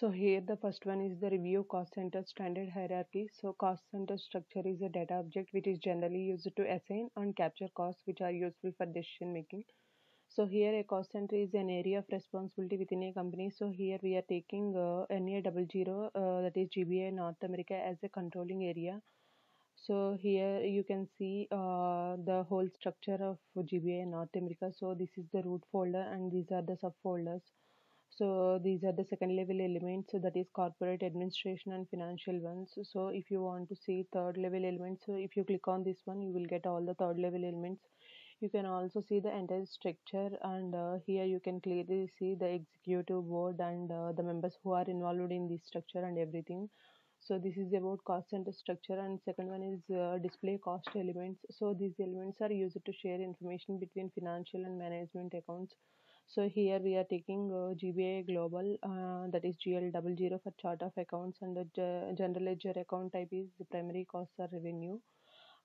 So here the first one is the review cost center standard hierarchy. So cost center structure is a data object which is generally used to assign and capture costs which are useful for decision making. So here a cost center is an area of responsibility within a company. So here we are taking uh, NA double zero uh, that is GBA North America as a controlling area. So here you can see uh, the whole structure of GBA North America. So this is the root folder and these are the subfolders. So these are the second level elements so that is corporate administration and financial ones. So if you want to see third level elements, so if you click on this one, you will get all the third level elements. You can also see the entire structure and uh, here you can clearly see the executive board and uh, the members who are involved in this structure and everything. So this is about cost center structure and second one is uh, display cost elements. So these elements are used to share information between financial and management accounts so here we are taking uh, GBA global uh, that is GL double zero for chart of accounts and the general ledger account type is the primary costs or revenue.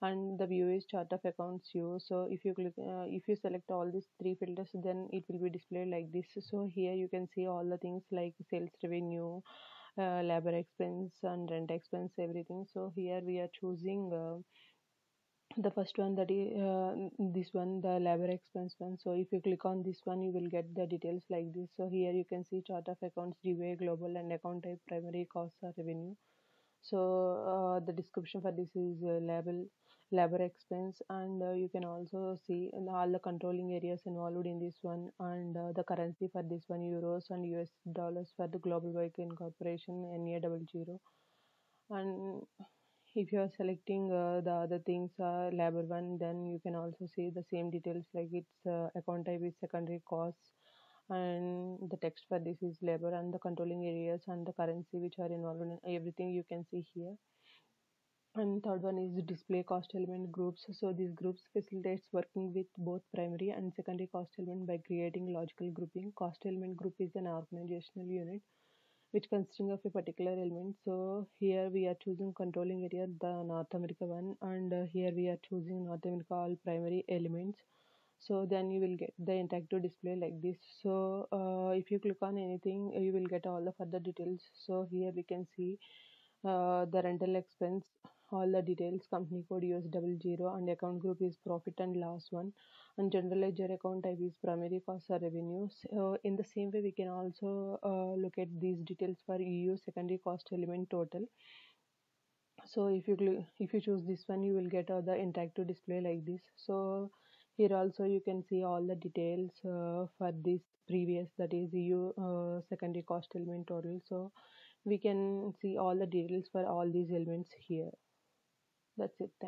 And the view is chart of accounts view. So if you click uh, if you select all these three filters then it will be displayed like this. So here you can see all the things like sales revenue uh, labor expense and rent expense everything. So here we are choosing uh, the first one that is uh, this one the labor expense one. So if you click on this one you will get the details like this. So here you can see chart of accounts GBA global and account type primary costs or revenue. So uh, the description for this is uh, label labor expense. And uh, you can also see all the controlling areas involved in this one. And uh, the currency for this one euros and us dollars for the global vehicle corporation na double zero. And if you are selecting uh, the other things uh, labor one then you can also see the same details like its uh, account type is secondary costs and the text for this is labor and the controlling areas and the currency which are involved in everything you can see here. And third one is display cost element groups. So these groups facilitates working with both primary and secondary cost element by creating logical grouping. Cost element group is an organizational unit which consisting of a particular element. So here we are choosing controlling area the north america one and uh, here we are choosing north america all primary elements. So then you will get the interactive display like this. So uh, if you click on anything you will get all the further details. So here we can see uh, the rental expense all the details. Company code us double zero and account group is profit and loss one. And general ledger account type is primary cost or revenues so in the same way we can also uh, look at these details for eu secondary cost element total. So if you if you choose this one you will get uh, the interactive display like this. So here also you can see all the details uh, for this previous that is eu uh, secondary cost element total. So we can see all the details for all these elements here that's it. Thank